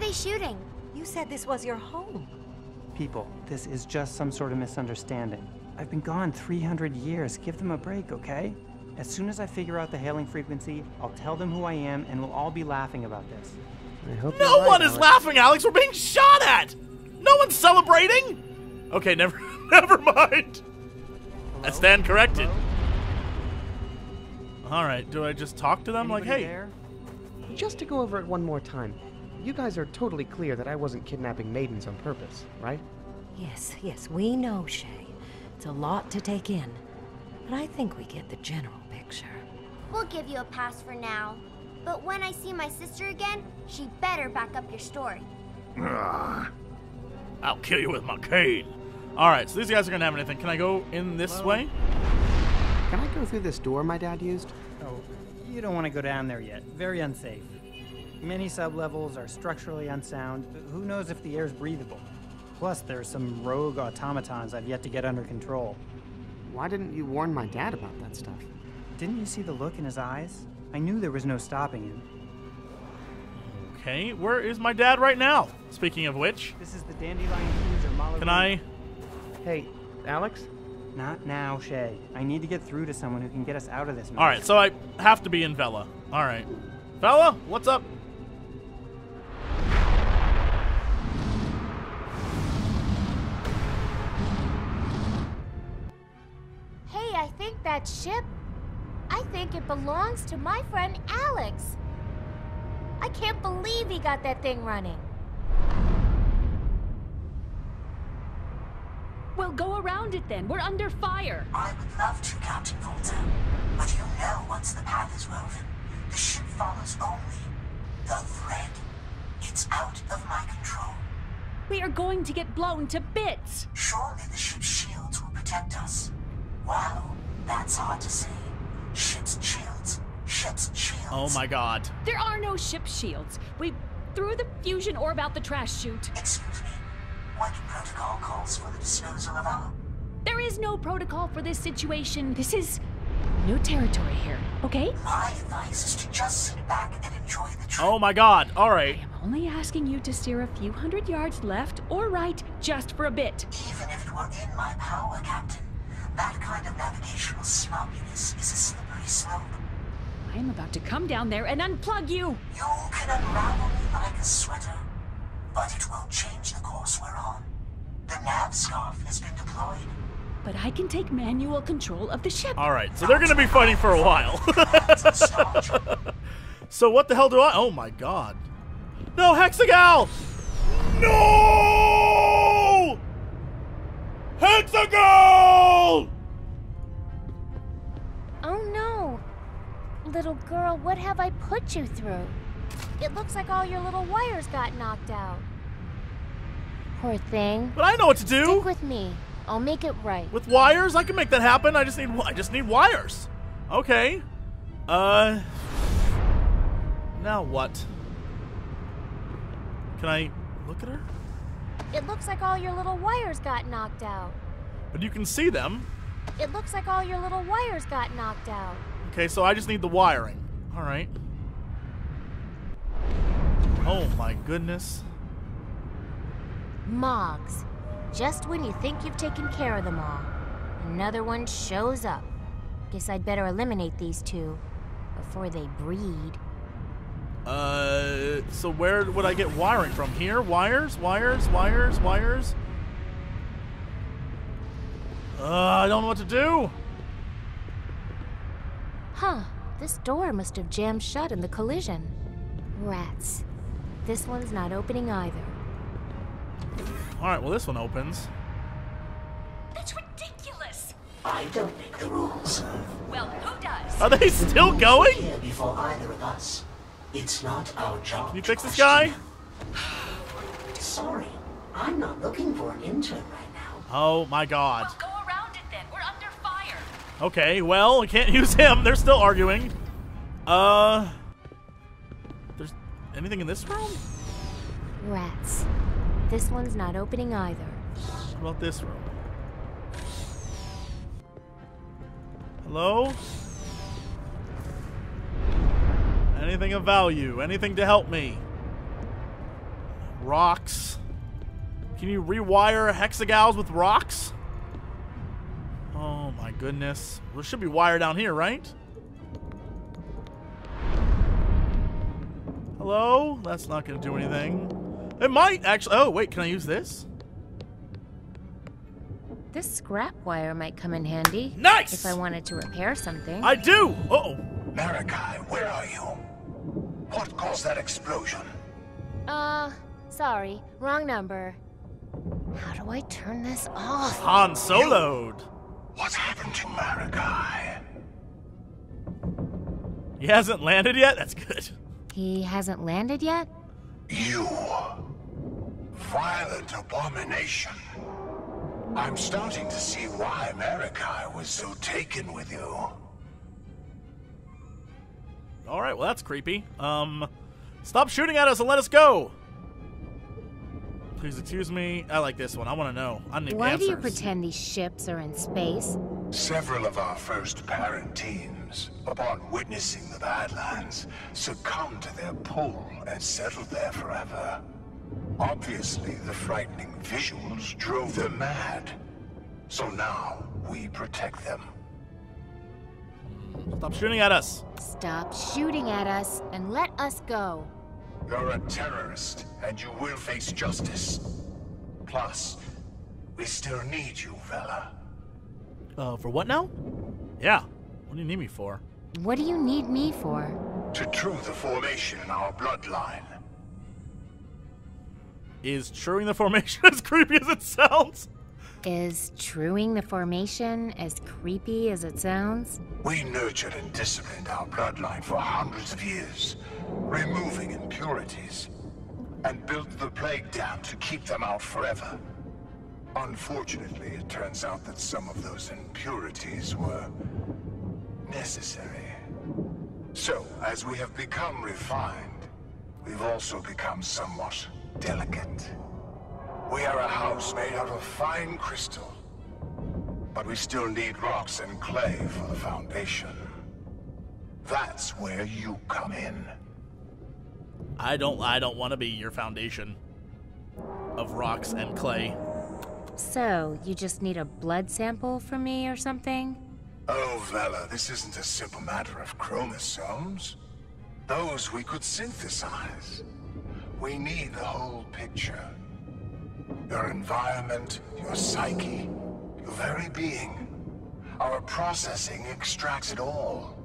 they shooting? You said this was your home. People, this is just some sort of misunderstanding. I've been gone 300 years. Give them a break, okay? As soon as I figure out the hailing frequency, I'll tell them who I am and we'll all be laughing about this. I hope No you're right, one is Alex. laughing, Alex. We're being shot at. No one's celebrating. Okay, never, never mind. I stand corrected. All right. Do I just talk to them like, hey? there? Just to go over it one more time, you guys are totally clear that I wasn't kidnapping maidens on purpose, right? Yes, yes, we know, Shay. It's a lot to take in. But I think we get the general picture. We'll give you a pass for now. But when I see my sister again, she better back up your story. I'll kill you with my cane. All right. So these guys are gonna have anything. Can I go in this way? Can I go through this door my dad used? Oh, you don't want to go down there yet. Very unsafe. Many sublevels are structurally unsound. Who knows if the air's breathable? Plus, there's some rogue automatons I've yet to get under control. Why didn't you warn my dad about that stuff? Didn't you see the look in his eyes? I knew there was no stopping him. Okay. Where is my dad right now? Speaking of which, This is the Dandelion Cruiser Malawi. can I? Hey, Alex? Not now, Shay. I need to get through to someone who can get us out of this mess. All right. So I have to be in Vella. All right. Vella, what's up? I think that ship. I think it belongs to my friend Alex. I can't believe he got that thing running. Well, go around it then. We're under fire. I would love to, Captain Volta. But you know once the path is woven, the ship follows only the thread. It's out of my control. We are going to get blown to bits. Surely the ship's shields will protect us. Wow, that's hard to say. Ship's shields. Ship's shields. Oh my God. There are no ship shields. We threw the fusion orb out the trash chute. Excuse me. What protocol calls for the disposal of our... There is no protocol for this situation. This is new territory here, okay? My advice is to just sit back and enjoy the trip. Oh my God. All right. I'm only asking you to steer a few hundred yards left or right just for a bit. Even if it were in my power, Captain, that kind of navigational sloppiness is a slippery slope. I am about to come down there and unplug you. You can unravel me like a sweater, but it won't change the course we're on. The nav scarf has been deployed. But I can take manual control of the ship. All right. So they're gonna be fighting for a while. so what the hell do I? Oh my God. No, Hexagal! No! Hexagal! Oh no! Little girl, what have I put you through? It looks like all your little wires got knocked out. Poor thing. But I know what to do. Stick with me. I'll make it right. With wires, I can make that happen. I just need I just need wires. Okay. Uh. Now what? Can I look at her? It looks like all your little wires got knocked out. But you can see them. It looks like all your little wires got knocked out. Okay, so I just need the wiring. All right. Oh my goodness. Mogs. Just when you think you've taken care of them all, another one shows up. Guess I'd better eliminate these two before they breed. Uh, so where would I get wiring from? Here? Wires? Wires? Wires? Wires? Uh, I don't know what to do. Huh, this door must have jammed shut in the collision. Rats. This one's not opening either. All right, well this one opens. That's ridiculous. I don't make the rules. Well, who does? Are they still going? Here before either of us. It's not our job. Can you fix this guy? Sorry, I'm not looking for an intern right now. Oh my god. Go around it then. We're under fire. Okay, well, we can't use him. They're still arguing. Uh. There's anything in this room? Rats. This one's not opening either. What about this room? Hello? Anything of value? Anything to help me? Rocks. Can you rewire hexagals with rocks? Oh my goodness. There should be wire down here, right? Hello? That's not going to do anything. It might actually. Oh, wait, can I use this? This scrap wire might come in handy. Nice! If I wanted to repair something. I do! Uh oh. Marikai, where are you? What caused that explosion? Uh, sorry. Wrong number. How do I turn this off? Han Soloed. What's happened to Marikai? He hasn't landed yet? That's good. He hasn't landed yet? You. Violent abomination. I'm starting to see why Marikai was so taken with you. Alright, well, that's creepy. Um, stop shooting at us and let us go! Please excuse me. I like this one. I want to know. I need Why answers. do you pretend these ships are in space? Several of our first parent teams, upon witnessing the Badlands, succumbed to their pull and settled there forever. Obviously, the frightening visuals drove them mad. So now, we protect them. Stop shooting at us. Stop shooting at us and let us go. You're a terrorist, and you will face justice. Plus, we still need you, Vella. Uh, for what now? Yeah. What do you need me for? What do you need me for? To true the formation in our bloodline. Is truing the formation as creepy as it sounds? Is truing the formation as creepy as it sounds? We nurtured and disciplined our bloodline for hundreds of years, removing impurities, and built the plague dam to keep them out forever. Unfortunately, it turns out that some of those impurities were necessary. So, as we have become refined, we've also become somewhat delicate. We are a house made out of fine crystal, but we still need rocks and clay for the foundation. That's where you come in. I don't. I don't want to be your foundation of rocks and clay. So, you just need a blood sample from me or something? Oh, Vella, this isn't a simple matter of chromosomes. Those we could synthesize. We need the whole picture. Your environment, your psyche, your very being. Our processing extracts it all.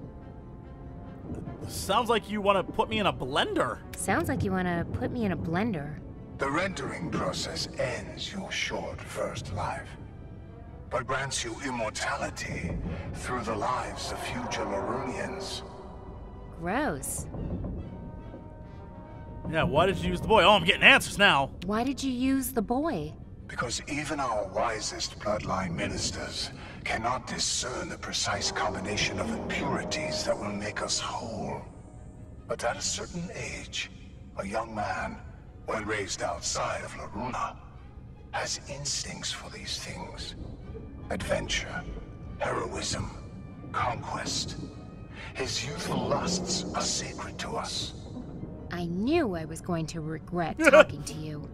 Sounds like you want to put me in a blender. Sounds like you want to put me in a blender. The rendering process ends your short first life, but grants you immortality through the lives of future Lorunians. Gross. Yeah. Why did you use the boy? Oh, I'm getting answers now. Why did you use the boy? Because even our wisest bloodline ministers cannot discern the precise combination of impurities that will make us whole. But at a certain age, a young man, when raised outside of Loruna, has instincts for these things. Adventure, heroism, conquest. His youthful lusts are sacred to us. I knew I was going to regret talking to you.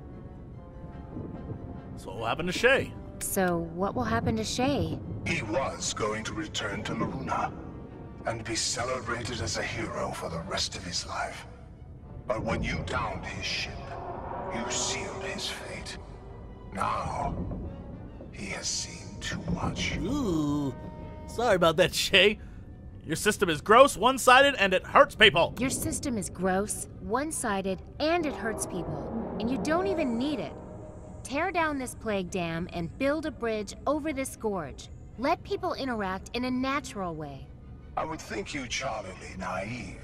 So what happened to Shay? So, what will happen to Shay? He was going to return to Loruna and be celebrated as a hero for the rest of his life. But when you downed his ship, you sealed his fate. Now, he has seen too much. Ooh. Sorry about that, Shay. Your system is gross, one-sided, and it hurts people. Your system is gross, one sided, and it hurts people. And you don't even need it. Tear down this plague dam and build a bridge over this gorge. Let people interact in a natural way. I would think you charmingly naive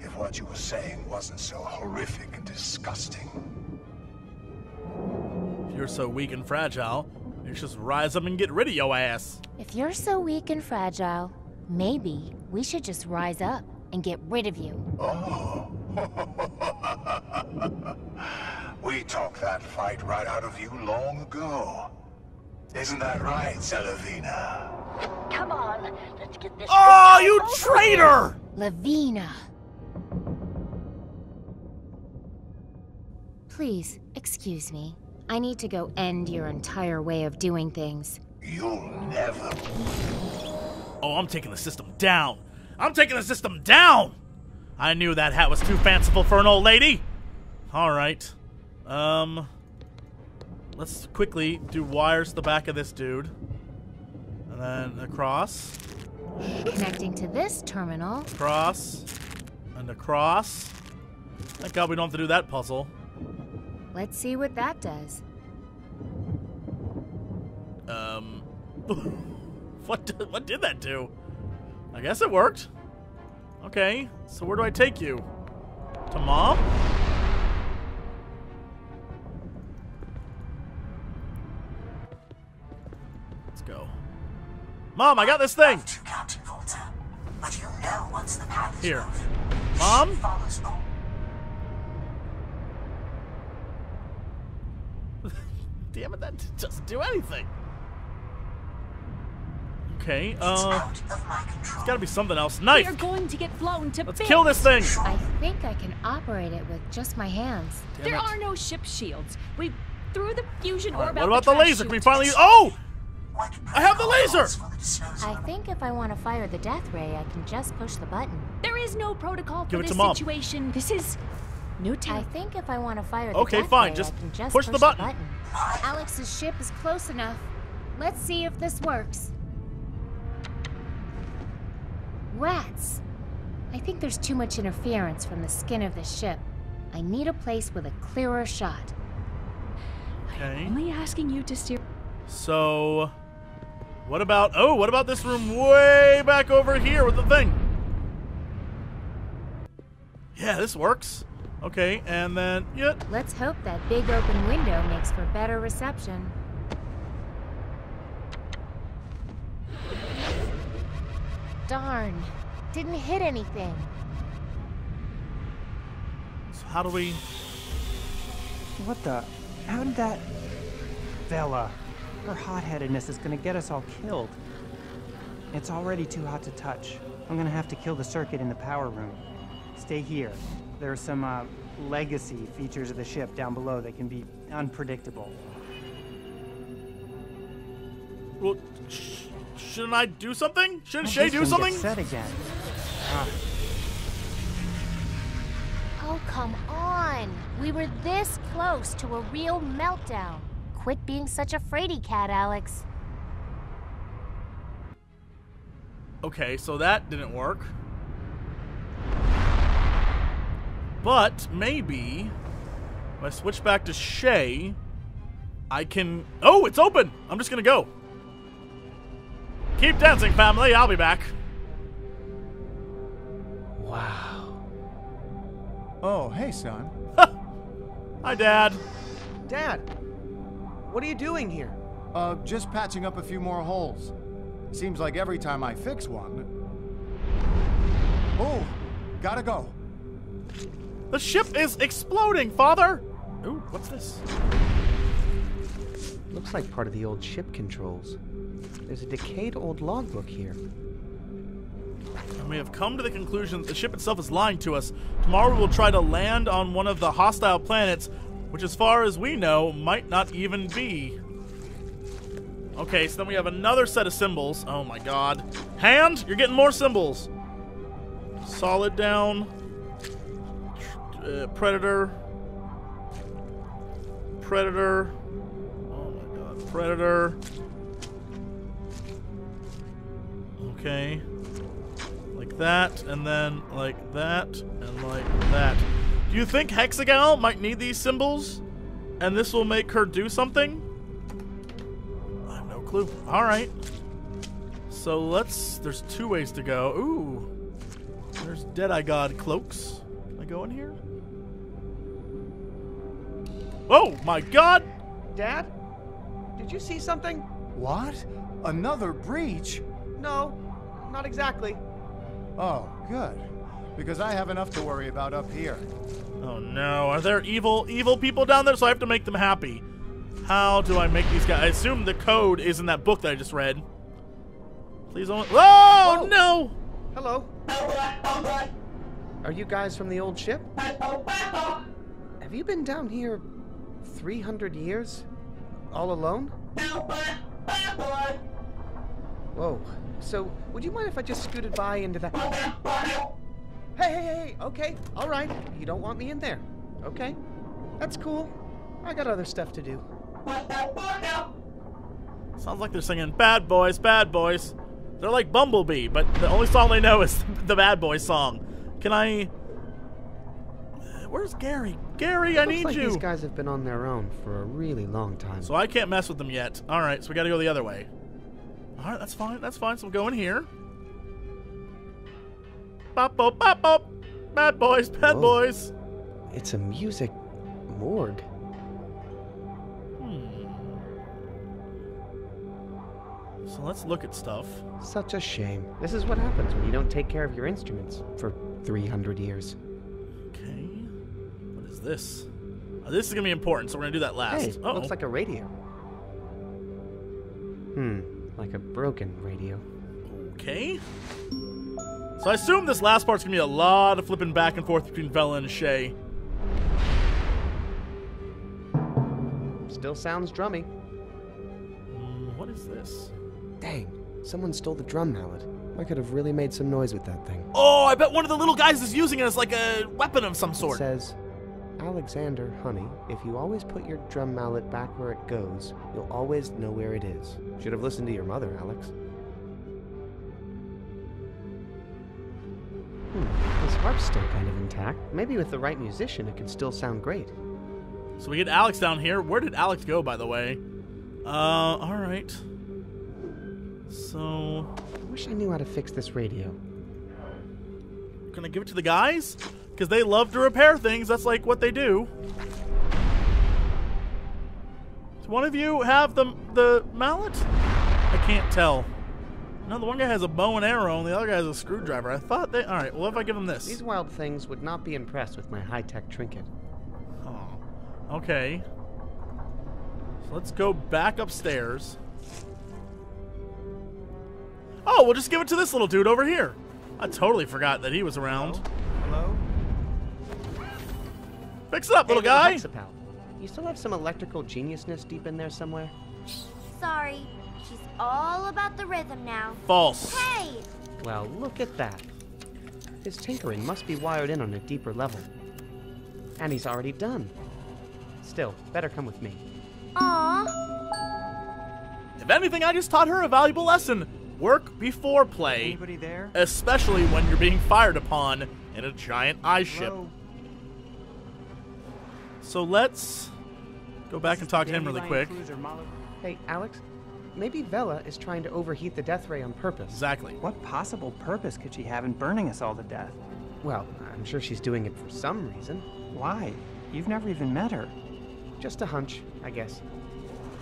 if what you were saying wasn't so horrific and disgusting. If you're so weak and fragile, you should just rise up and get rid of your ass. If you're so weak and fragile, maybe we should just rise up and get rid of you. Oh. we talked that fight right out of you long ago. Isn't that right, Celavina? Come on, let's get this. Ah, oh, thing you over traitor! Lavina. Please, excuse me. I need to go end your entire way of doing things. You'll never. Oh, I'm taking the system down. I'm taking the system down. I knew that hat was too fanciful for an old lady. All right. Um, let's quickly do wires to the back of this dude, and then across, Connecting to this terminal. across, and across. Thank God we don't have to do that puzzle. Let's see what that does. Um, what did, what did that do? I guess it worked. Okay, so where do I take you? To mom? Let's go. Mom, I got this thing. To Captain Volta, but you know once the path is Here. Mom? she follows all. Damn it, that doesn't do anything. Okay, It's uh, out of my control. there's gotta be something else. We Knife! are going to get flown to Let's bits. kill this thing! I think I can operate it with just my hands. Damn There it. are no ship shields. We threw the fusion Alright, orb what about the trash laser? Can we finally use- Oh! I have the laser! calls for the disposal I think if I want to fire the death ray, I can just push the button. There is no protocol Give for this to Mom. situation. This is new time. I think if I want to fire the Okay, death fine, ray, just I can just push push, the button. Alex's ship is close enough. Let's see if this works. Rats! I think there's too much interference from the skin of the ship. I need a place with a clearer shot. Okay. Only asking you to steer. So, what about? Oh, what about this room way back over here with the thing? Yeah, this works. Okay, and then yeah. Let's hope that big open window makes for better reception. Darn. Didn't hit anything. So how do we? What the? How did that. Bella. Her hot-headedness is gonna get us all killed. It's already too hot to touch. I'm gonna have to kill the circuit in the power room. Stay here. There are some, uh, legacy features of the ship down below that can be unpredictable. Well, sh- shouldn't I do something? Shouldn't Shay do something? Set again. Ah, Oh, come on! We were this close to a real meltdown. Quit being such a fraidy cat, Alex. Okay, so that didn't work. But maybe if I switch back to Shay, I can. Oh, it's open! I'm just gonna go. Keep dancing, family. I'll be back. Wow. Oh, hey, son. Hi, Dad. Dad, what are you doing here? Uh, just patching up a few more holes. Seems like every time I fix one. Oh, gotta go. The ship is exploding, Father. Ooh, what's this? Looks like part of the old ship controls. There's a decayed old logbook here. And we have come to the conclusion that the ship itself is lying to us. Tomorrow we will try to land on one of the hostile planets, which, as far as we know, might not even be. Okay, so then we have another set of symbols. Oh my god. Hand, you're getting more symbols. Solid down. Uh, predator. Predator. Oh my god. Predator. Okay like that, and then like that, and like that. Do you think Hexagal might need these symbols? And this will make her do something? I have no clue. Alright. So let's. There's two ways to go. Ooh. There's Deadeye God cloaks. Can I go in here? Oh my god! Dad? Did you see something? What? Another breach? No, not exactly. Oh, good. Because I have enough to worry about up here. Oh no, are there evil, evil people down there? So I have to make them happy. How do I make these guys? I assume the code is in that book that I just read. Please don't. Whoa, Whoa. no! Hello? Are you guys from the old ship? Have Have you been down here 300 years? All alone? Whoa. So, would you mind if I just scooted by into that. Hey, hey, hey, okay, alright. You don't want me in there. Okay. That's cool. I got other stuff to do. Sounds like they're singing Bad Boys, Bad Boys. They're like Bumblebee, but the only song they know is the Bad Boys song. Can I. Where's Gary? Gary, I need like you. these guys have been on their own for a really long time. So I can't mess with them yet. Alright, so we gotta go the other way. Alright, that's fine, that's fine. So we'll go in here. Bop, bop, bop, bop. Bad boys, bad Whoa. boys. It's a music morgue. So let's look at stuff. Such a shame. This is what happens when you don't take care of your instruments for 300 years. Okay. What is this? Oh, this is gonna be important, so we're gonna do that last. Hey, Uh-oh. looks like a radio. Hmm, like a broken radio. Okay. So I assume this last part's gonna be a lot of flipping back and forth between Vella and Shay. Still sounds drummy. Hmm, What is this? Dang, someone stole the drum mallet. I could have really made some noise with that thing. Oh, I bet one of the little guys is using it as like a weapon of some It sort. says, Alexander, honey, if you always put your drum mallet back where it goes, you'll always know where it is. Should have listened to your mother, Alex. Hmm, this harp's still kind of intact. Maybe with the right musician, it can still sound great. So we get Alex down here. Where did Alex go, by the way? Uh, all right. So, I wish I knew how to fix this radio. can I give it to the guys? Because they love to repair things. That's like what they do. Does one of you have the the mallet? I can't tell. No, the one guy has a bow and arrow, and the other guy has a screwdriver. I thought they. All right. Well, if I give them this. These wild things would not be impressed with my high-tech trinket. Oh, okay. So let's go back upstairs. Oh, we'll just give it to this little dude over here. I totally forgot that he was around. Oh. Hello? Fix it up, little hey, guy. Hexipal, you still have some electrical geniusness deep in there somewhere? Sorry. She's all about the rhythm now. False. Hey! Well, look at that. His tinkering must be wired in on a deeper level. And he's already done. Still, better come with me. Aw. If anything, I just taught her a valuable lesson. Work before play, Anybody there? especially when you're being fired upon in a giant ice ship. Hello? So let's go back and talk to him really quick. Hey, Alex, maybe Vella is trying to overheat the death ray on purpose. Exactly. What possible purpose could she have in burning us all to death? Well, I'm sure she's doing it for some reason. Why? You've never even met her. Just a hunch, I guess.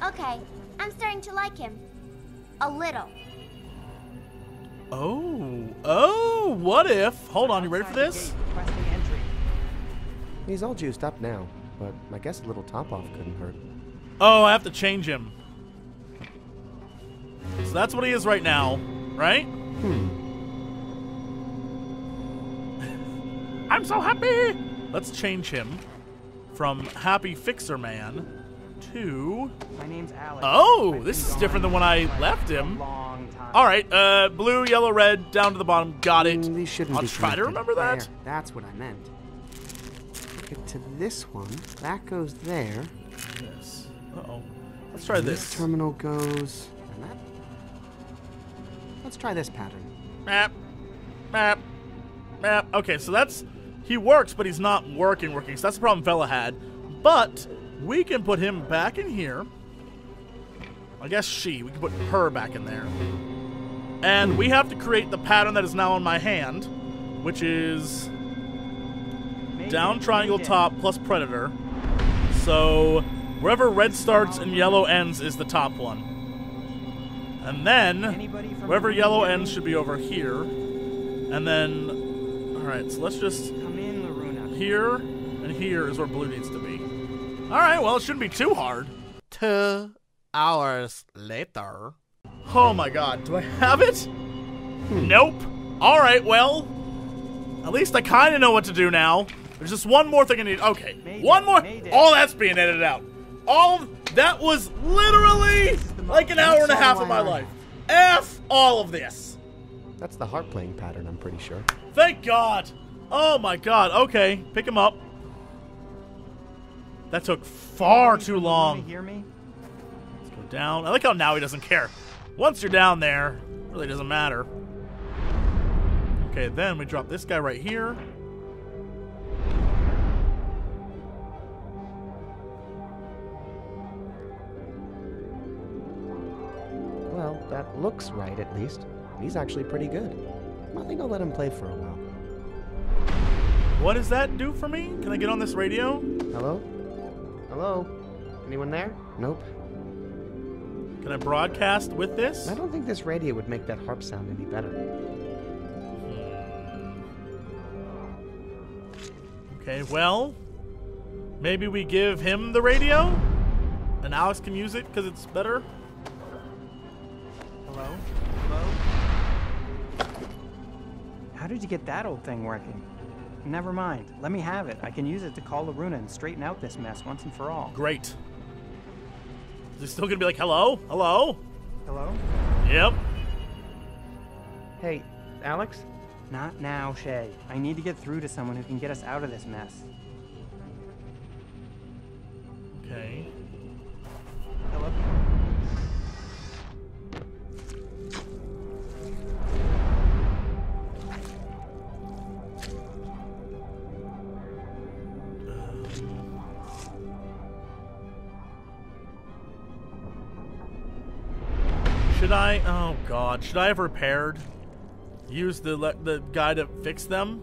Okay. I'm starting to like him. A little. Oh, oh, what if? Hold on, you ready for this? gate, requesting entry. He's all juiced up now, but I guess a little top off couldn't hurt. Oh, I have to change him. So that's what he is right now, right? Hmm. I'm so happy! Let's change him from Happy Fixer Man to. My name's Alex. Oh, I've this is different than when I left him. long time. Alright, uh, blue, yellow, red, down to the bottom. Got it. Mm, these shouldn't I'll be try to remember that. There, that's what I meant. Get to this one. That goes there. Yes. Uh oh. Let's try and this. terminal goes. That. Let's try this pattern. Map. Map. Map. Okay, so that's. He works, but he's not working, working. So that's the problem Vella had. But we can put him back in here. I guess she. We can put her back in there. And we have to create the pattern that is now on my hand, which is down triangle top plus predator. So wherever red starts and yellow ends is the top one. And then wherever yellow ends should be over here. And then alright, so let's just Come in, Loruna. here and here is where blue needs to be. Alright, well it shouldn't be too hard. Two hours later. Oh my god, do I have it? Hmm. Nope. Alright, well. At least I kinda know what to do now. There's just one more thing I need. Okay, Mayday, one more. Mayday. All that's being edited out. All that was literally like an hour and a half of my life. F all of this. That's the harp playing pattern, I'm pretty sure. Thank God. Oh my God. Okay, pick him up. That took far too You long. hear me? Let's go down. I like how now he doesn't care. Once you're down there, really doesn't matter. Okay, then we drop this guy right here. That looks right at least. He's actually pretty good. I think I'll let him play for a while. What does that do for me? Can I get on this radio? Hello? Hello? Anyone there? Nope. Can I broadcast with this? I don't think this radio would make that harp sound any better. Hmm. Okay, well, maybe we give him the radio, and Alex can use it because it's better. Hello? Hello? How did you get that old thing working? Never mind. Let me have it. I can use it to call Loruna and straighten out this mess once and for all. Great. Is it still gonna be like, hello, hello? Hello? Yep. Hey, Alex? Not now, Shay. I need to get through to someone who can get us out of this mess. Okay. Hello? God! Should I have repaired? Use the the guy to fix them?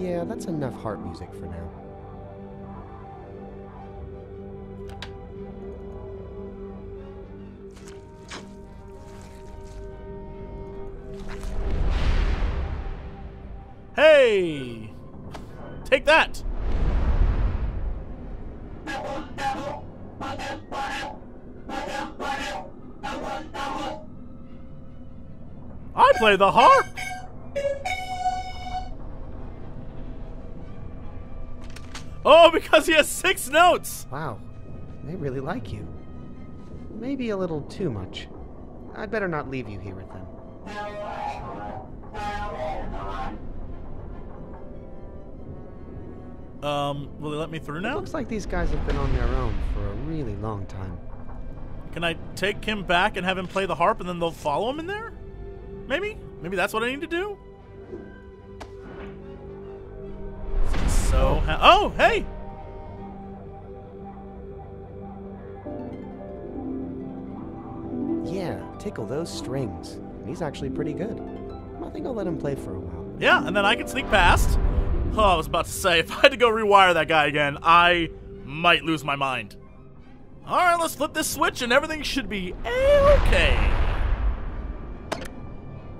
Yeah, that's enough harp music for now. That! I play the harp! Oh, because he has six notes! Wow, they really like you. Maybe a little too much. I'd better not leave you here with them. Um, will they let me through now? Looks like these guys have been on their own for a really long time. Can I take him back and have him play the harp and then they'll follow him in there? Maybe? Maybe that's what I need to do? So, oh, hey! Yeah, tickle those strings. He's actually pretty good. I think I'll let him play for a while. Yeah, and then I can sneak past. Oh, I was about to say, if I had to go rewire that guy again, I might lose my mind. Alright, let's flip this switch and everything should be a-okay.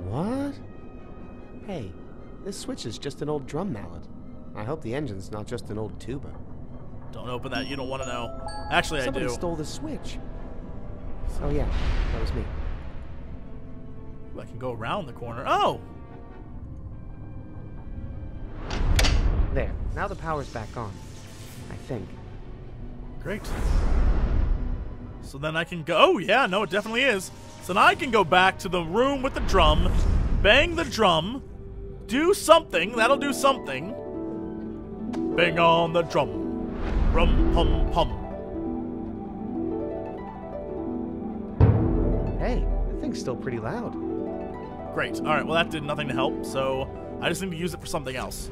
What? Hey, this switch is just an old drum mallet. I hope the engine's not just an old tuba. Don't open that, you don't want to know. Actually, Somebody I do. stole the switch. Oh yeah, that was me. I can go around the corner. Oh! There, now the power's back on. I think. Great. So then I can go. Oh, yeah, no, it definitely is. So now I can go back to the room with the drum, bang the drum, do something. That'll do something. Bang on the drum. Rum pum pum. Hey, that thing's still pretty loud. Great. All right, well, that did nothing to help, so I just need to use it for something else.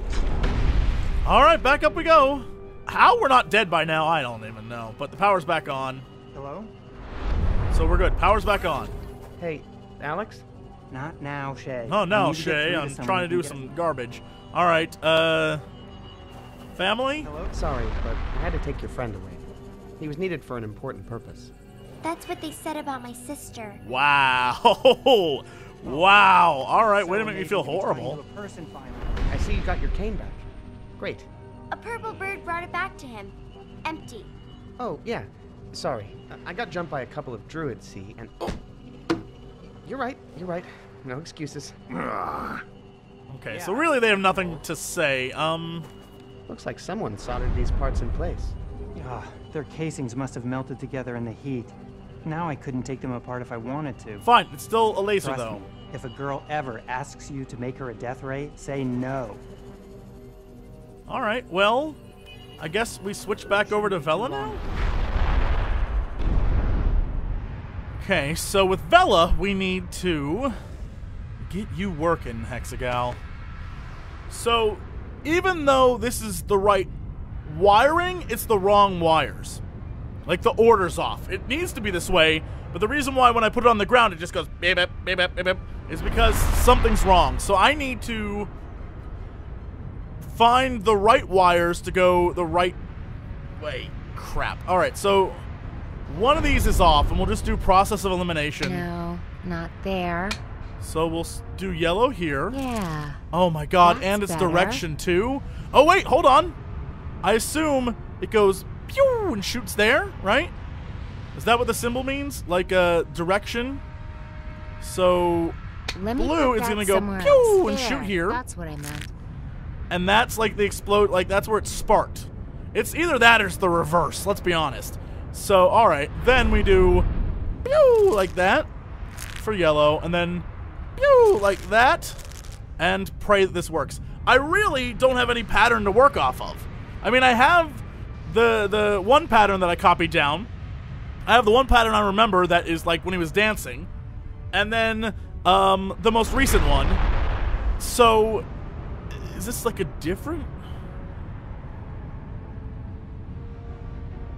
All right, back up we go. How we're not dead by now, I don't even know. But the power's back on, Hello? so we're good. Power's back on. Hey, Alex? Not now, Shay. Oh I no, need to get Shay, I'm someone trying to do can get some garbage. All right, uh, family. Hello? Sorry, but I had to take your friend away. He was needed for an important purpose. That's what they said about my sister. Wow, wow. All right, way to So make me feel we can turn horrible. into a person finally. I see you got your cane back. Great. A purple bird brought it back to him. Empty. Oh, yeah. Sorry, I- I got jumped by a couple of druids, see, and. Oh! You're right, you're right. No excuses. Okay, so really they have nothing to say. Um, Looks like someone soldered these parts in place. Ah, their casings must have melted together in the heat. Now I couldn't take them apart if I wanted to. fine. It's still a laser Trust though. me, if a girl ever asks you to make her a death ray, say no. All right. Well, I guess we switch back over to Vella now. Okay, so with Vella, we need to get you working, Hexagal. So, even though this is the right wiring, it's the wrong wires. Like the order's off. It needs to be this way, but the reason why when I put it on the ground it just goes beep beep beep beep beep is because something's wrong. So I need to find the right wires to go the right way. Crap. All right, so one of these is off, and we'll just do process of elimination. No, not there. So we'll do yellow here. Yeah. Oh my god, That's and its better. direction too. Oh wait, hold on. I assume it goes pew and shoots there, right? Is that what the symbol means? Like uh direction? So Let me blue is gonna go somewhere pew and shoot here. That's what I meant. And that's like the explode like that's where it sparked. It's either that or it's the reverse, let's be honest. So alright, then we do pew like that for yellow, and then pew like that, and pray that this works. I really don't have any pattern to work off of. I mean I have the the one pattern that I copied down. I have the one pattern I remember that is like when he was dancing. And then um the most recent one. So is this like a different?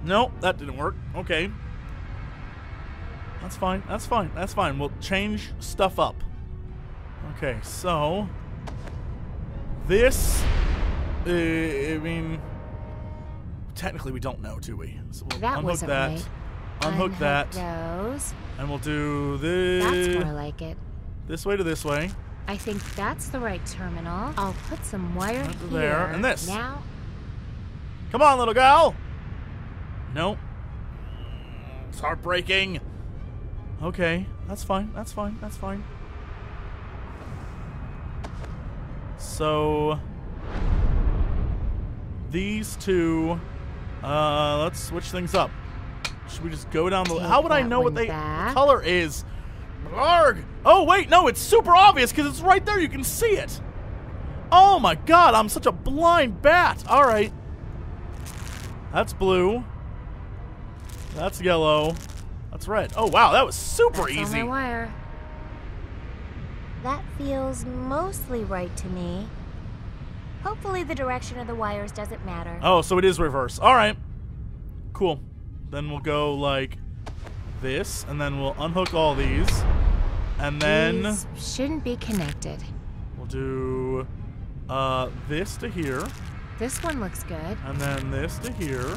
No, that didn't work. Okay. That's fine. That's fine. That's fine. We'll change stuff up. Okay, so this uh, I mean technically we don't know, do we? So we'll That unhook that. right. Unhook that. Those. And we'll do this That's more like it. this way to this way. I think that's the right terminal. I'll put some wire here. there, and this. Now, Come on, little gal. Nope. It's heartbreaking. Okay, that's fine. That's fine. That's fine. So these two. Uh, let's switch things up. Should we just go down the? Take How would I know what they the color is? Oh wait, no, it's super obvious because it's right there. You can see it. Oh my god, I'm such a blind bat. All right. That's blue. That's yellow. That's red. Oh wow, that was super that's easy. on my wire. That feels mostly right to me. Hopefully the direction of the wires doesn't matter. Oh, so it is reverse. All right. Cool. Then we'll go like this, and then we'll unhook all these, and then These shouldn't be connected. we'll do uh, this to here, This one looks good. and then this to here.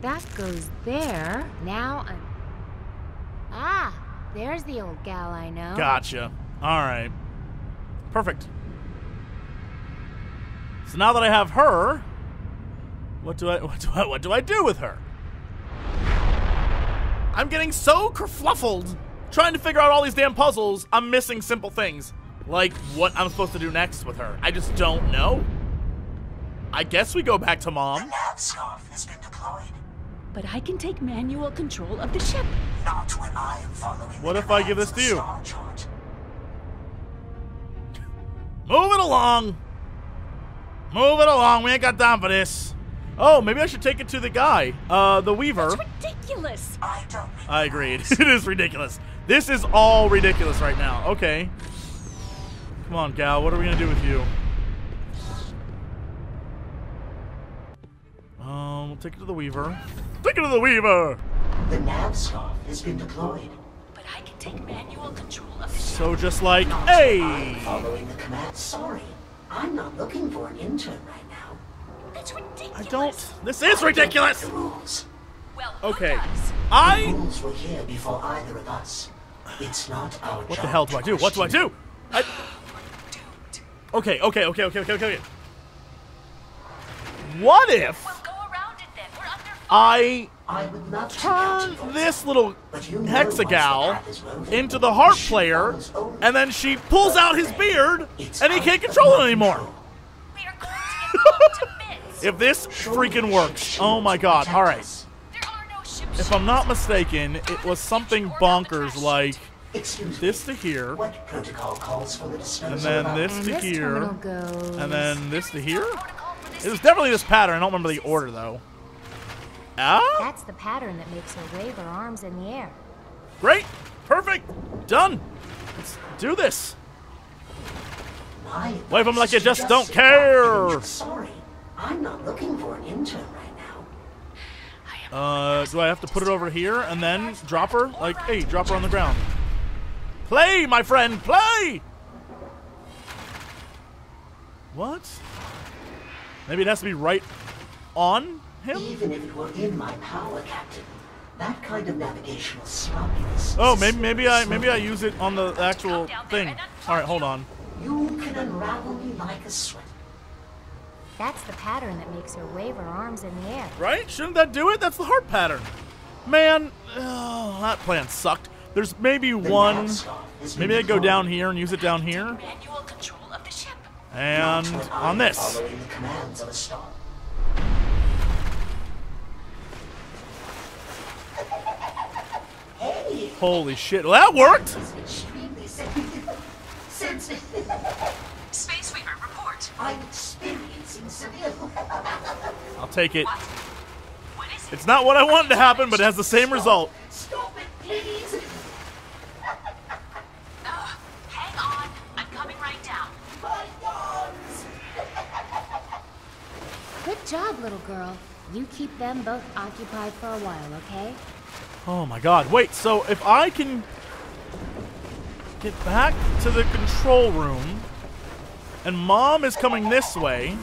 That goes there. Now I'm. Ah, there's the old gal I know. Gotcha. All right. Perfect. So now that I have her, what do I what do I what do I do with her? I'm getting so kerfluffled trying to figure out all these damn puzzles. I'm missing simple things like what I'm supposed to do next with her. I just don't know. I guess we go back to mom. Nav scarf has been deployed. But I can take manual control of the ship. Not when I am following What the if I give this to you? Move it along. Move it along. We ain't got time for this. Oh, maybe I should take it to the guy, uh, the Weaver. Ridiculous. I don't I agreed. it is ridiculous. This is all ridiculous right now. Okay. Come on, gal. What are we gonna do with you? Um, we'll take it to the Weaver. Take it to the Weaver. The nav scarf has been deployed. But I can take manual control of the ship. So just like, not hey! I'm following the command. Sorry, I'm not looking for an intern right now. That's ridiculous. I don't. This is ridiculous. The rules. Well, who Okay. does? The I. rules were here before either of us. It's not our What the hell do I do? What do I do? I. Okay. Okay. Okay. Okay. Okay. Okay. What if? We'll go around it then. We're under fire. I I would love turn this little But you know once the hexagal path is roving, into the harp player, and then she pulls out his beard, and he can't control it my anymore. control. We are going to get blown to bits. If this freaking works, oh my god! All right, There are no ships. if I'm not mistaken, it was something bonkers like this to here, What protocol calls for the disposal and then this to here, and then this to here. It was definitely this pattern. I don't remember the order though. Ah, That's the pattern that makes her wave her arms in the air. great, perfect, done. Let's do this. Wave them like you advice just don't care. Sorry, I'm not looking for an intern right now. Uh, do I have to put it over here and then drop her? Like, hey, drop her on the ground. Play, my friend, play! What? Maybe it has to be right on him? Even if it were in my power, Captain, that kind of navigational sloppiness. Oh, maybe maybe I maybe I use it on the actual thing. All right, hold on. You can unravel me like a sweater. That's the pattern that makes her wave her arms in the air. Right? Shouldn't that do it? That's the heart pattern. Man, oh, that plan sucked. There's maybe The one. nav scarf has Maybe I go formed. down here and use it down here, Manual control of the ship. and on this. Following the commands of a star. Hey, Holy shit! Well, that worked. it's extremely sensitive. Space Weaver, report. I'm experiencing severe. I'll take it. What is it? It's not what I wanted to happen, but it has the same result. Stop it, please. Uh, hang on. I'm coming right down. My arms. Good job, little girl. You keep them both occupied for a while, okay? Oh my god. Wait, so if I can get back to the control room and mom is coming this way.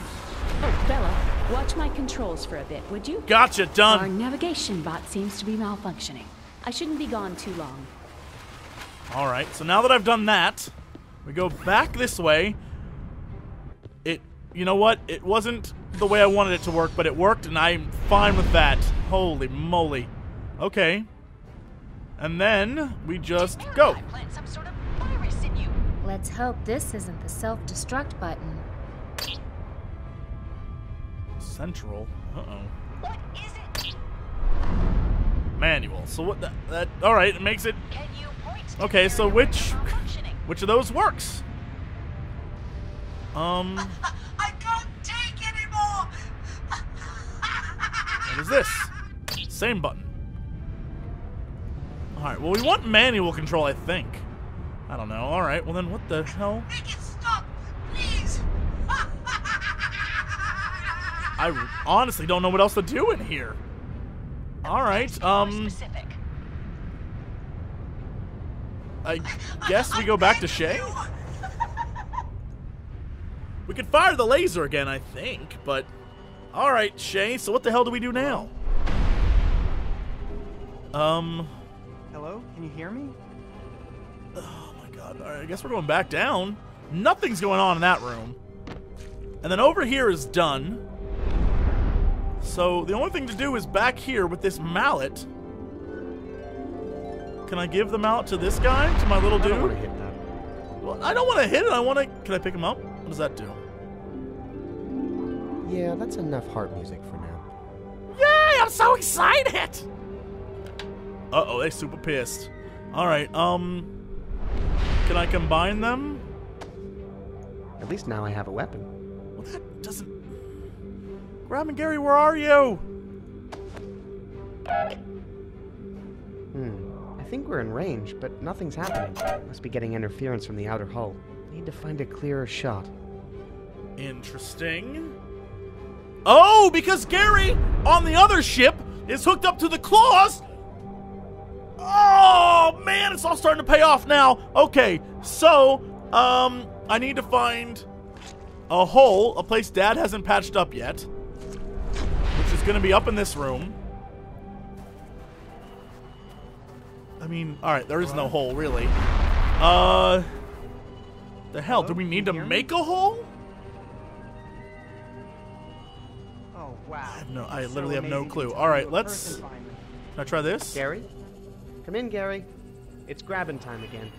Oh, Vella, watch my controls for a bit, would you? Gotcha, done. Our navigation bot seems to be malfunctioning. I shouldn't be gone too long. Alright, so now that I've done that, we go back this way. It, you know what? It wasn't the way I wanted it to work, but it worked and I'm fine with that. Holy moly. Okay. And then we just go. I plant some sort of virus in you. Let's hope this isn't the self-destruct button. Central. Uh-oh. What is it? Manual. So what that, that all right, it makes it Can you point Okay, so which which of those works? Um, I can't take anymore. what is this? Same button. All right. Well, we want manual control, I think. I don't know. All right. Well, then what the hell? Make it stop, please. I honestly don't know what else to do in here. All right. Um. I guess we go back to Shay. We could fire the laser again, I think, but all right, Shay. So what the hell do we do now? Um. Hello? Can you hear me? Oh my god. All right, I guess we're going back down. Nothing's going on in that room. And then over here is done. So the only thing to do is back here with this mallet. Can I give the mallet to this guy? To my little dude? I don't want to hit that. Well, I don't want to hit it. I want to. Can I pick him up? What does that do? Yeah, that's enough heart music for now. Yay! I'm so excited! Uh oh, they're super pissed. Alright, um. Can I combine them? At least now I have a weapon. Well, that doesn't. Grab and Gary, where are you? Hmm. I think we're in range, but nothing's happening. Must be getting interference from the outer hull. Need to find a clearer shot. Interesting. Oh, because Gary on the other ship is hooked up to the claws. Oh man, it's all starting to pay off now. Okay, so um, I need to find a hole, a place Dad hasn't patched up yet, which is going to be up in this room. I mean, all right, there is no hole really. Uh, the hell? Do we need to make a hole? Oh wow. I have no- I literally have no clue. All right, let's- Can I try this? Gary? Come in, Gary. It's grabbing time again.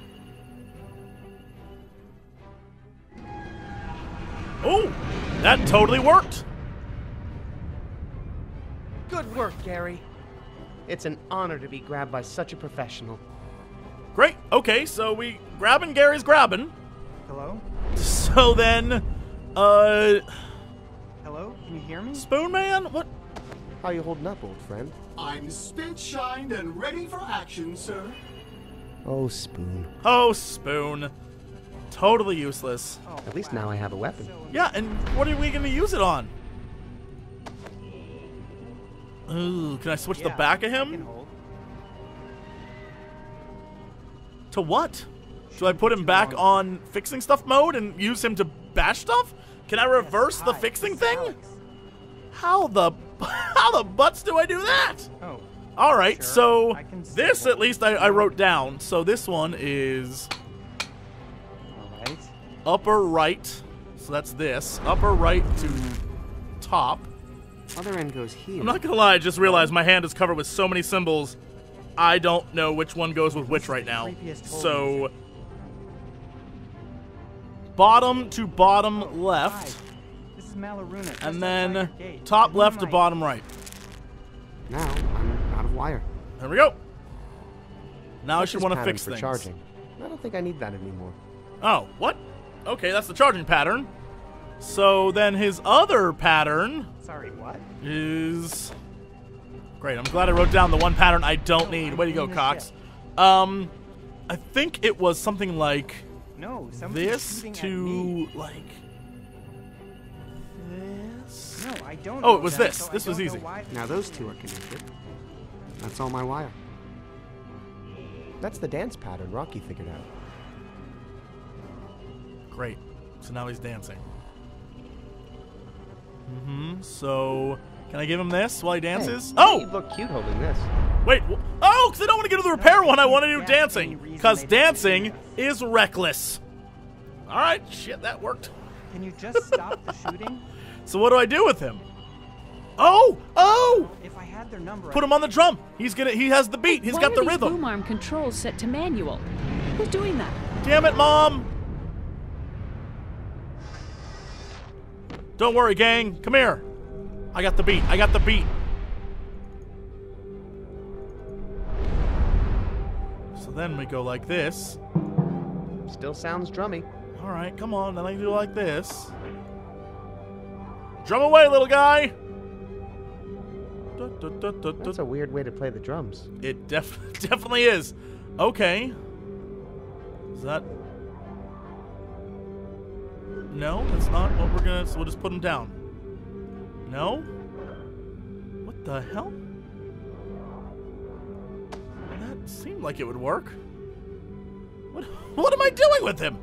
Oh, that totally worked. Good work, Gary. It's an honor to be grabbed by such a professional. Great. Okay, so we grabbing Gary's grabbing. Hello? So then, uh, Hello? Can you hear me? Spoon Man, what? How you holding up, old friend? I'm spit shined and ready for action, sir. Oh, Spoon. Oh, Spoon. Totally useless. Oh, At least wow. now I have a weapon. So- Yeah, and what are we gonna use it on? Ooh, can I switch the back of him? To what? Do I put him back long. on fixing stuff mode and use him to bash stuff? Can I reverse the fixing thing? Alex. How the how the butts do I do that? Oh, All right, Sure, so this at least I, I wrote down. So this one is all right. upper right. So that's this. Upper right to top. Other end goes here. I'm not gonna lie, I just realized my hand is covered with so many symbols. I don't know which one goes with which right now. So bottom to bottom left, This is Malaruna. and then top left to bottom right. Now I'm out of wire. There we go. Now I should want to fix for things. charging. I don't think I need that anymore. Oh, what? Okay, that's the charging pattern. So then his other pattern Sorry, what? is great. I'm glad I wrote down the one pattern I don't need. Way to go, clean this Cox. Um, I think it was something like No, somebody's this shooting at to like this. No, I don't. Oh, it was that, this. so This was easy. Now those two are connected. That's all my wire. That's the dance pattern Rocky figured out. Great. So now he's dancing. Mm-hmm. So can I give him this while he dances? Hey, oh, You look cute holding this. Wait, wh- oh, because I don't want to get to the repair one. I want to do Yeah, dancing. Because dancing is reckless. All right, shit, that worked. Can you just stop the shooting? So what do I do with him? Oh, oh! If I had their number, Put him on the drum. He's gonna. He has the beat. He's Why got are the these rhythm. boom arm controls set to manual? Who's doing that? Damn it, mom! Don't worry, gang. Come here. I got the beat. I got the beat. So then we go like this. Still sounds drummy. All right, come on. Then I do like this. Drum away, little guy. That's a weird way to play the drums. It def- definitely is. Okay. Is that? No, that's not what we're gonna. So we'll just put him down. No. What the hell? That seemed like it would work. What? What am I doing with him?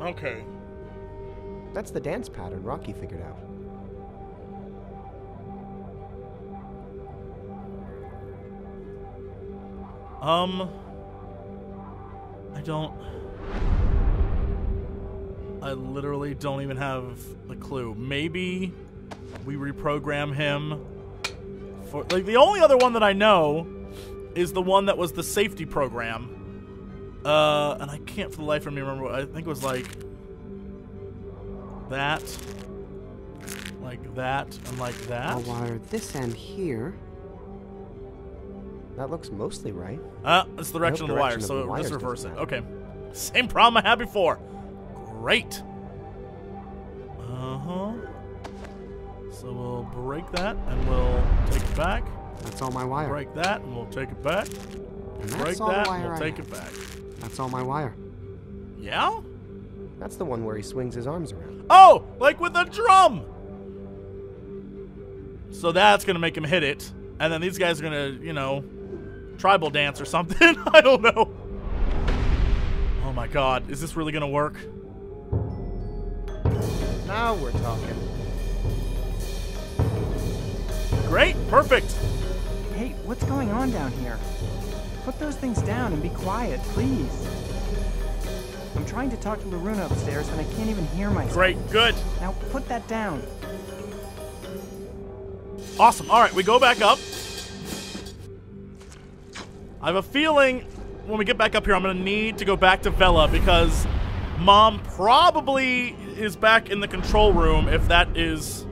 Okay. That's the dance pattern Rocky figured out. Um, I don't. I literally don't even have a clue. Maybe we reprogram him for like the only other one that I know is the one that was the safety program. Uh, and I can't for the life of me remember. What, I think it was like that, like that, and like that. I'll wire this end here. That looks mostly right. Uh, it's the direction of the wire, so just reverse it. doesn't Okay. Same problem I had before. Great. Uh huh. So we'll break that and we'll take it back. That's all my wire. Break that and we'll take it back. And Break that's all the that and we'll I take have. it back. That's all my wire. Yeah? That's the one where he swings his arms around. Oh, like with a drum. So that's gonna make him hit it, and then these guys are gonna, you know, tribal dance or something. I don't know. Oh my god, is this really gonna work? Now we're talking. Great, perfect. Hey, what's going on down here? Put those things down and be quiet, please. I'm trying to talk to Loruna upstairs and I can't even hear myself. Great, good. Now put that down. Awesome. All right, we go back up. I have a feeling when we get back up here, I'm going to need to go back to Vella because Mom probably is back in the control room if that is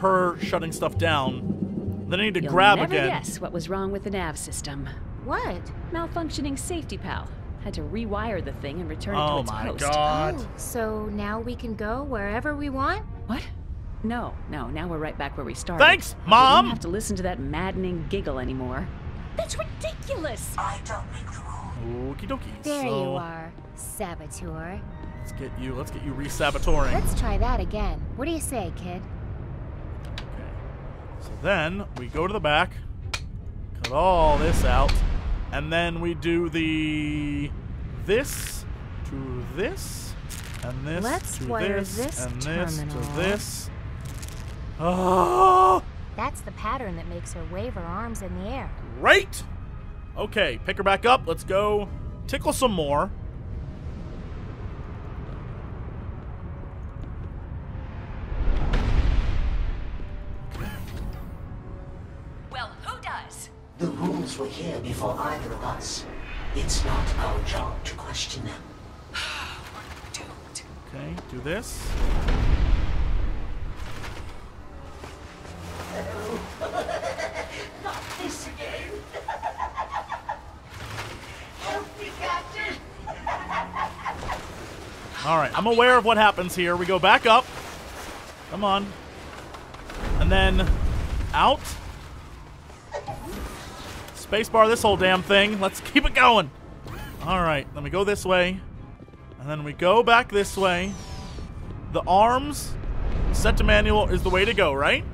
her shutting stuff down. Then I need to You'll grab never again. guess what was wrong with the nav system. What? Malfunctioning safety pal. Had to rewire the thing and return it Oh to its my host. god. Oh, so now we can go wherever we want? What? No, no. Now we're right back where we started. Thanks, We Mom! don't have to listen to that maddening giggle anymore. That's ridiculous. I don't make the rules. Okie dokie. There so, you are, saboteur. Let's get you. Let's get you re-saboteuring. Let's try that again. What do you say, kid? Okay. So then we go to the back, cut all this out, and then we do the this to this, and this Let's to this, this and this terminal. to this. Oh, That's the pattern that makes her wave her arms in the air. great. Okay, pick her back up. Let's go tickle some more. Before either of us. It's not our job to question them. Doomed. Okay, do this. Not this again. Help me, Captain. All right, I'm aware of what happens here. We go back up. Come on. And then out. Spacebar this whole damn thing. Let's keep it going. All right, let me go this way. And then we go back this way. The arms set to manual is the way to go, right?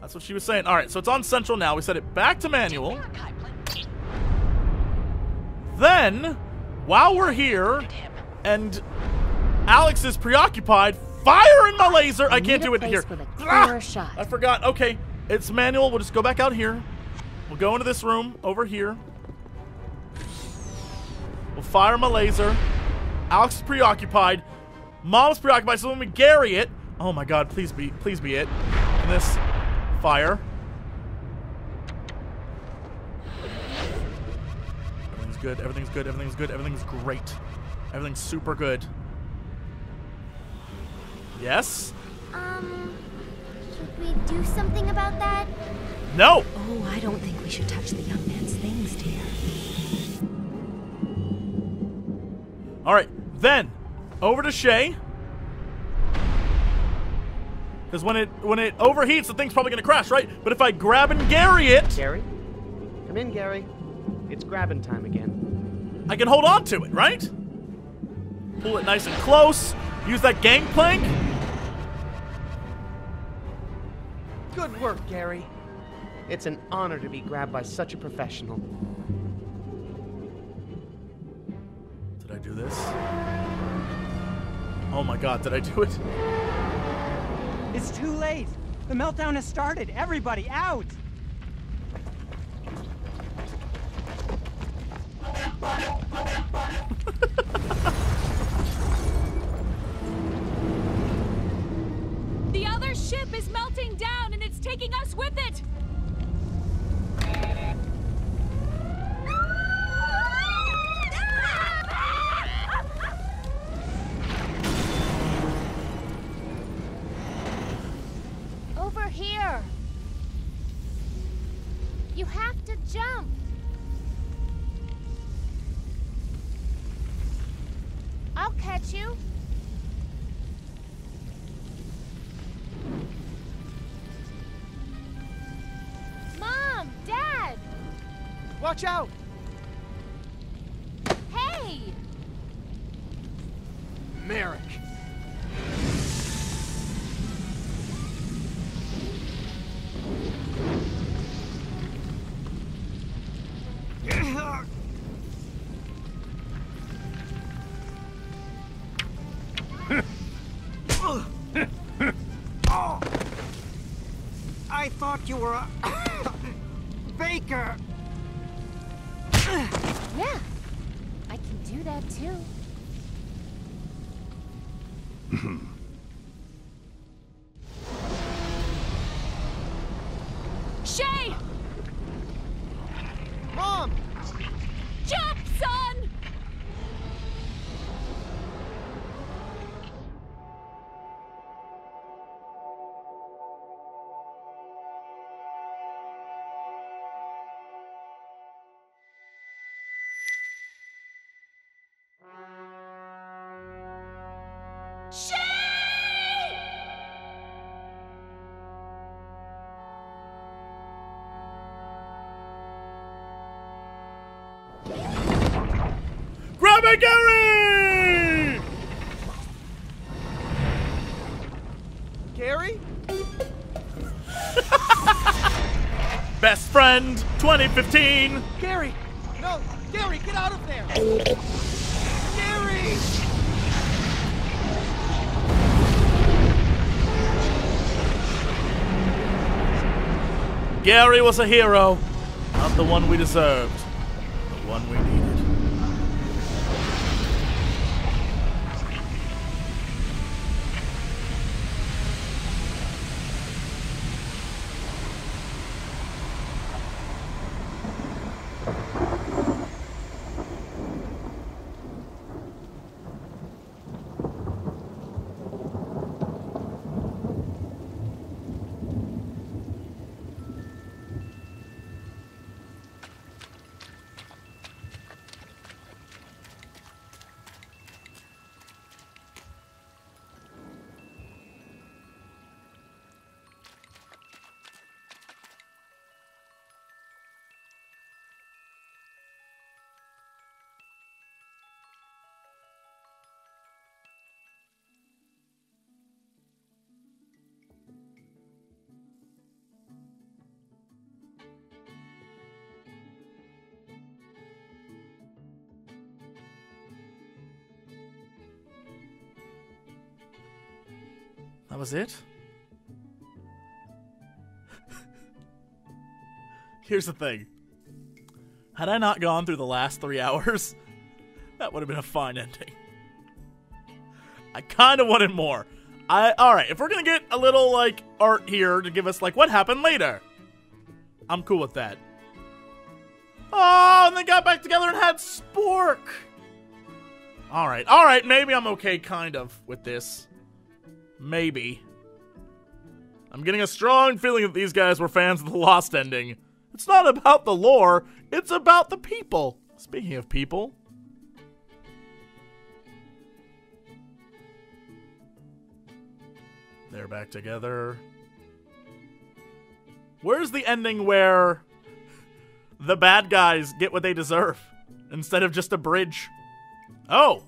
That's what she was saying. All right, so it's on central now. We set it back to manual. Then, while we're here, and Alex is preoccupied, firing my laser. I can't do it here. Ah! shot. I forgot. Okay, it's manual. We'll just go back out here. We'll go into this room over here. We'll fire my laser. Alex is preoccupied. Mom's preoccupied. So when we Gary it, oh my God, please be, please be it. And this fire. Everything's good. Everything's good. Everything's good. Everything's great. Everything's super good. Yes. Um, should we do something about that? No. Oh, I don't think we should touch the young man's things, dear. All right, then over to Shay. Because when it when it overheats, the thing's probably gonna crash, right? But if I grab and Gary it, Gary? Come in, Gary. It's grabbing time again. I can hold on to it, right? Pull it nice and close. Use that gangplank. Good work, Gary. It's an honor to be grabbed by such a professional. Did I do this? Oh my God, did I do it? It's too late. The meltdown has started. Everybody out! The other ship is melting down and it's taking us with it! You have to jump. I'll catch you. Mom, Dad, Watch out! Were Gary! Gary? Best friend 2015. Gary! No! Gary, get out of there! Gary! Gary was a hero, not the one we deserved, the one we was it? Here's the thing. Had I not gone through the last three hours, that would have been a fine ending. I kind of wanted more. I all right. If we're gonna get a little like art here to give us like what happened later, I'm cool with that. Oh, and they got back together and had Spork. All right, all right. Maybe I'm okay, kind of, with this. Maybe. I'm getting a strong feeling that these guys were fans of the Lost ending. It's not about the lore, it's about the people. Speaking of people. They're back together. Where's the ending where the bad guys get what they deserve instead of just a bridge? Oh!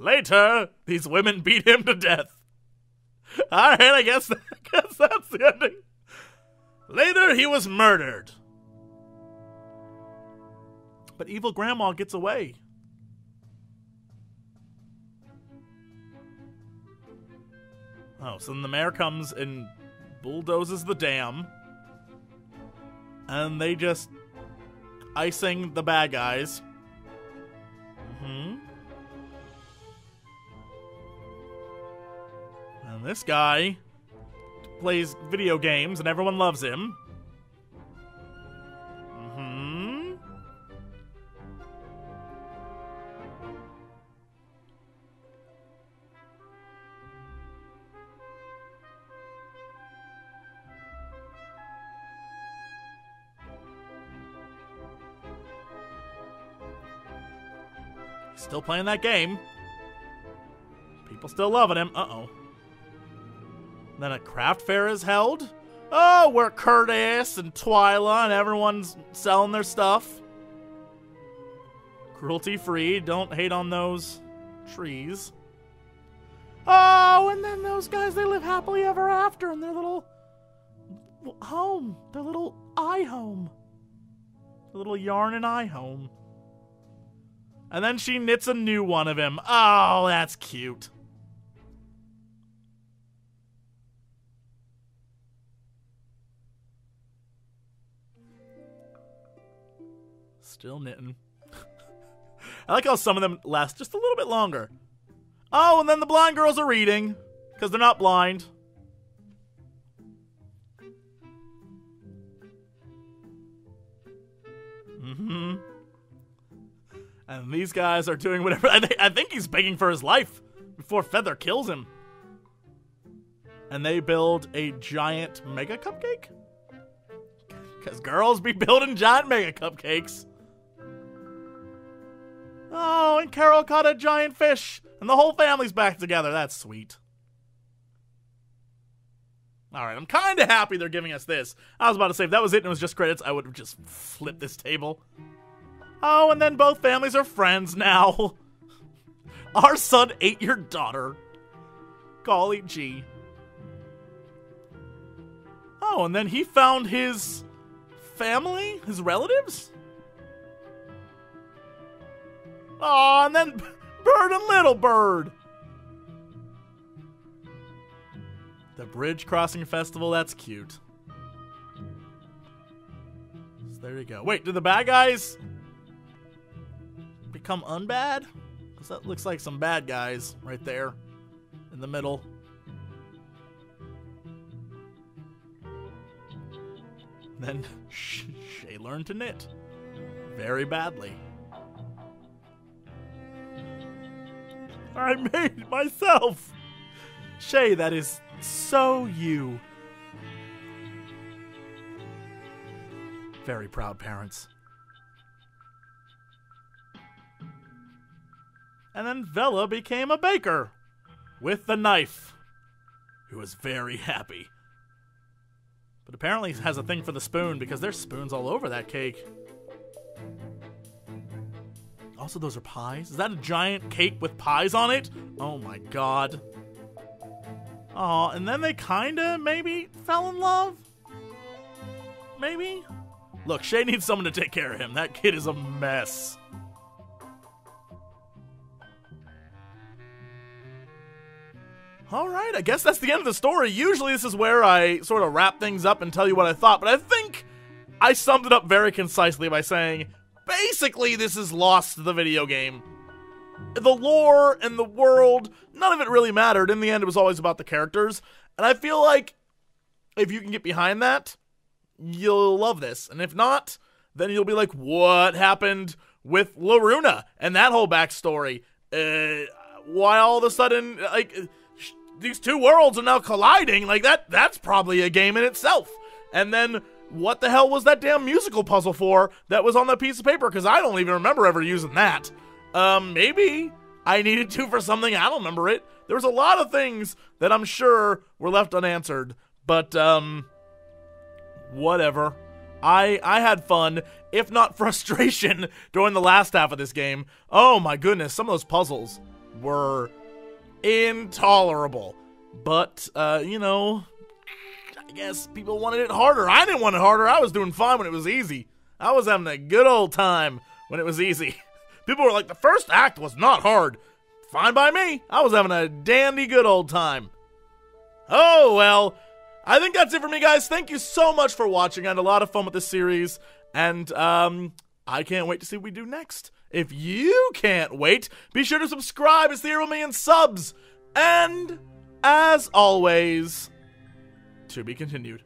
Later, these women beat him to death. All right, I guess, I guess that's the ending. Later, he was murdered. But evil grandma gets away. Oh, so then the mayor comes and bulldozes the dam. And they just icing the bad guys. hmm And this guy plays video games and everyone loves him. Mm-hmm. Still playing that game. People still loving him. Uh-oh. Then a craft fair is held. Oh, where Curtis and Twyla and everyone's selling their stuff. Cruelty free. Don't hate on those trees. Oh, and then those guys, they live happily ever after in their little home. Their little eye home. Their little yarn and eye home. And then she knits a new one of him. Oh, that's cute. Still knitting. I like how some of them last just a little bit longer. Oh, and then the blind girls are reading because they're not blind. Mm-hmm. And these guys are doing whatever. I, th- I think he's begging for his life before Feather kills him. And they build a giant mega cupcake? Because girls be building giant mega cupcakes. Oh, and Carol caught a giant fish, and the whole family's back together. That's sweet. All right, I'm kind of happy they're giving us this. I was about to say if that was it and it was just credits, I would have just flipped this table. Oh, and then both families are friends now. Our son ate your daughter. Golly gee. Oh, and then he found his family? His relatives? Oh, and then Bird and Little Bird. The Bridge Crossing Festival, that's cute. So there you go. Wait, did the bad guys become unbad? Because that looks like some bad guys right there in the middle. Then Shay learned to knit very badly. I made myself! Shay, that is so you. Very proud parents. And then Vella became a baker with the knife, who was very happy. But apparently has a thing for the spoon because there's spoons all over that cake. Also, those are pies. Is that a giant cake with pies on it? Oh my god. Aw, and then they kinda maybe fell in love? Maybe? Look, Shay needs someone to take care of him. That kid is a mess. Alright, I guess that's the end of the story. Usually this is where I sort of wrap things up and tell you what I thought, but I think I summed it up very concisely by saying, basically this is Lost to the video game. The lore and the world, none of it really mattered. In the end, it was always about the characters. And I feel like if you can get behind that, you'll love this. And if not, then you'll be like, what happened with Loruna and that whole backstory? Uh, why all of a sudden, like, these two worlds are now colliding. Like that that's probably a game in itself. And then what the hell was that damn musical puzzle for that was on that piece of paper? Because I don't even remember ever using that. Um, maybe I needed to for something. I don't remember it. There was a lot of things that I'm sure were left unanswered. But um, whatever. I I had fun, if not frustration, during the last half of this game. Oh my goodness, some of those puzzles were intolerable. But, uh, you know, I guess people wanted it harder. I didn't want it harder. I was doing fine when it was easy. I was having a good old time when it was easy. People were like, the first act was not hard. Fine by me. I was having a dandy good old time. Oh, well, I think that's it for me, guys. Thank you so much for watching. I had a lot of fun with this series. And, um, I can't wait to see what we do next. If you can't wait, be sure to subscribe. It's the Hero Million subs. And as always, to be continued.